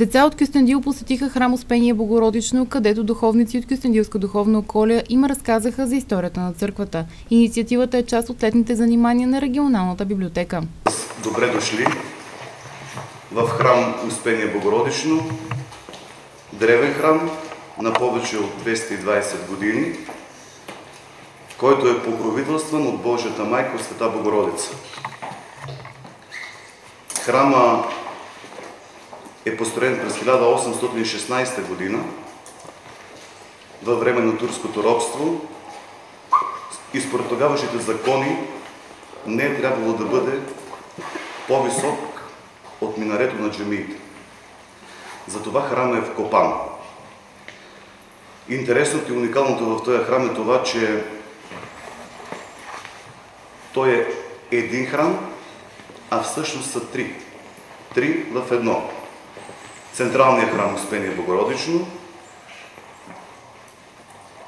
Деца от Кюстендил посетиха храм Успение Богородично, където духовници от Кюстендилска духовна околия им разказаха за историята на църквата. Инициативата е част от летните занимания на регионалната библиотека. Добре дошли в храм Успение Богородично, древен храм на повече от 220 години, който е покровителстван от Божията майка Света Богородица. Храма е построен през 1816 година във време на турското робство и според тогавашните закони не е трябвало да бъде по-висок от минарето на джамиите. Затова храм е вкопан. Интересното и уникалното в този храм е това, че той е един храм, а всъщност са три. Три в едно. Централният храм Успение Богородично,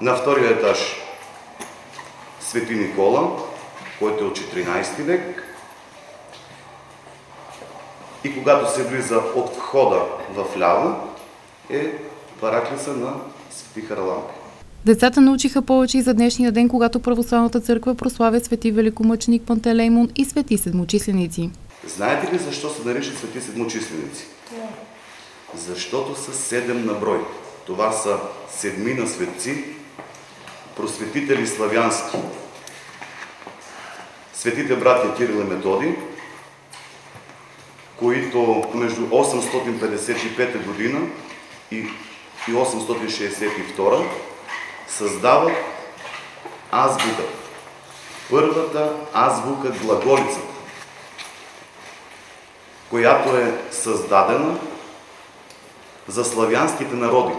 на втория етаж Свети Никола, който е от 14 век, и когато се влиза от входа в ляво, е параклиса на Свети Харалампи. Децата научиха повече и за днешния ден, когато Православната църква прославя свети великомъченик Пантелеймон и свети седмочисленици. Знаете ли защо се наричат свети седмочисленици? Защото са седем на брой. Това са седмина светци, просветители славянски. Светите братя Кирил и Методи, които между 855 година и 862 създават азбука. Първата азбука глаголицата, която е създадена за славянските народи,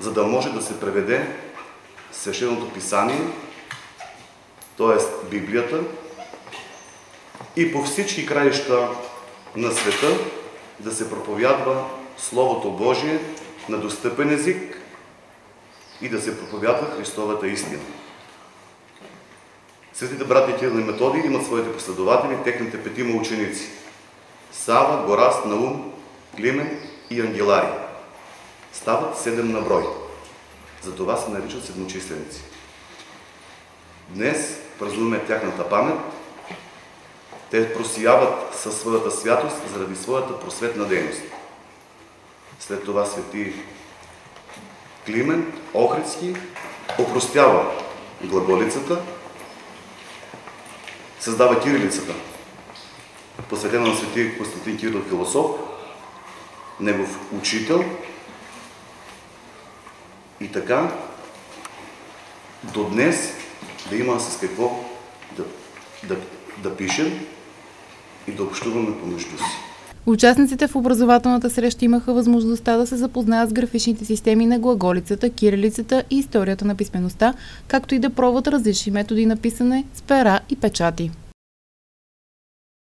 за да може да се преведе свещеното писание, т.е. Библията, и по всички краища на света да се проповядва Словото Божие на достъпен език и да се проповядва Христовата истина. Светите брати Кирил и Методи имат своите последователи, техните петима ученици. Сава, Гораст, Наум, Климен и Ангелари. Стават седем на брой. Затова се наричат седмочисленици. Днес празнуваме тяхната памет. Те просияват със своята святост заради своята просветна дейност. След това свети Климент Охридски опростява глаголицата, създава кирилицата, посветена на свети Константин Кирил философ, негов учител. И така, до днес да има с какво да, да, да пишем и да общуваме помежду си. Участниците в образователната среща имаха възможността да се запознаят с графичните системи на глаголицата, кирилицата и историята на писмеността, както и да пробват различни методи на писане с пера и печати.